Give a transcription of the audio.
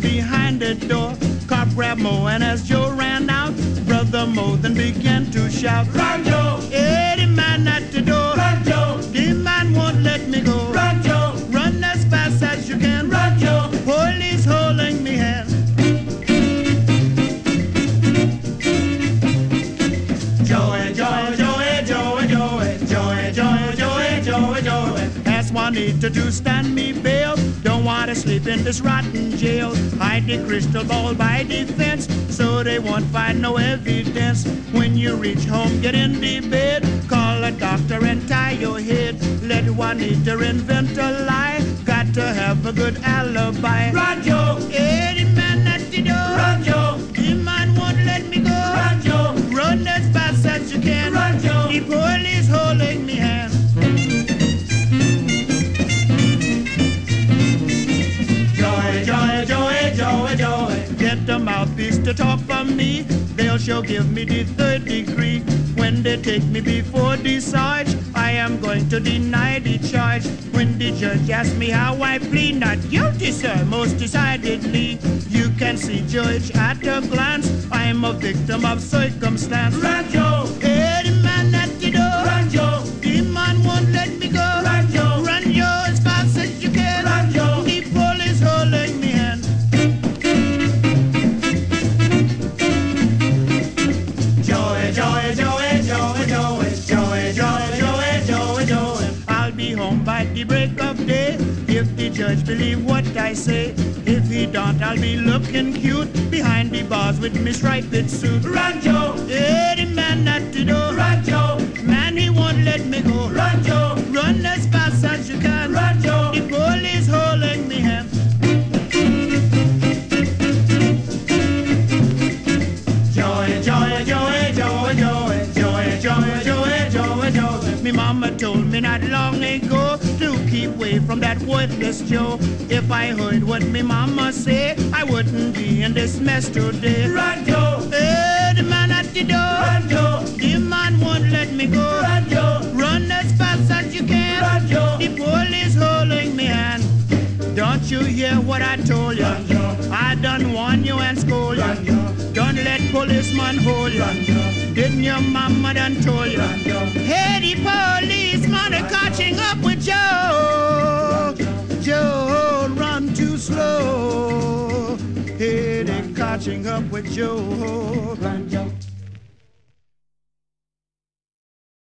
behind the door. Cop grabbed Mo, and as Joe ran out, Brother Mo then began to shout, Run, Joe! The man at the door. Run, Joe! The man won't let me go. Run, Joe! Run as fast as you can. Run, Joe! Police holding me hand. Joey, Joey, Joey, Joey, Joey, Joey, Joey, Joey, Joey, Joey. Ask Juanita to stand me sleep in this rotten jail. Hide the crystal ball by the fence so they won't find no evidence. When you reach home, get in the bed. Call a doctor and tie your head. Let Juanita invent a lie. Got to have a good alibi. Hey, the man Get the mouthpiece to talk for me. They'll sure give me the third degree. When they take me before the sarge, I am going to deny the charge. When the judge asks me how I plead, not guilty, sir, most decidedly. You can see, judge, at a glance, I'm a victim of circumstance. The break of day if the judge believe what I say. If he don't, I'll be looking cute behind the bars with me striped suit. Run, Joe! Hey, the man at the door. Joe! Man, he won't let me go. Joe! Run as fast as you can. Joe! The police holding me hand. Joey, Joey, Joey, Joey, Joey, Joey, Joey, Joey, Joey, Joey. Me mama told me not long ago keep away from that worthless Joe. If I heard what me mama say, I wouldn't be in this mess today. Run, Joe! Eh, hey, the man at the door. Run, Joe! The man won't let me go. Run, Joe! Run as fast as you can. Run, Joe! The police holding me hand. Don't you hear what I told you? Run, Joe! I done warn you and scold you. Run, Joe! Don't let policeman hold you. Run, Joe! Didn't your mama done told you? Run, Joe! Hey, the policeman are catching up catching up with Joe. Run, Joe!